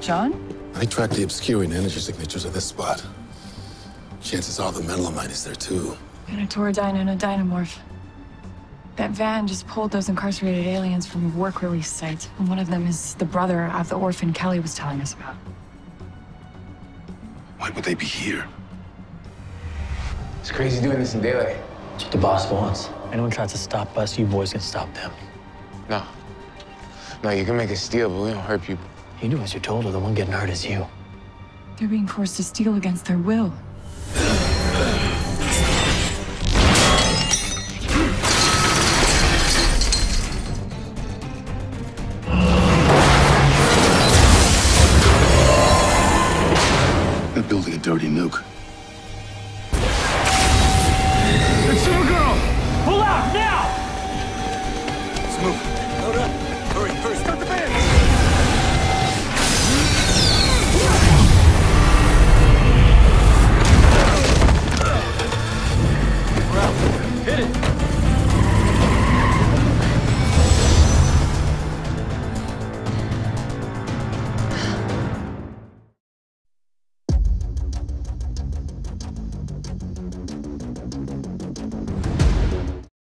J'onn? I tracked the obscuring energy signatures of this spot. Chances are the metalamite is there too. And a Torodyne and a Dynamorph. That van just pulled those incarcerated aliens from a work release site. And one of them is the brother of the orphan Kelly was telling us about. Why would they be here? It's crazy doing this in daylight. It's what the boss wants. Anyone tries to stop us, you boys can stop them. No. No, you can make us steal, but we don't hurt people. You do as you're told, or the one getting hurt is you. They're being forced to steal against their will. Hit it.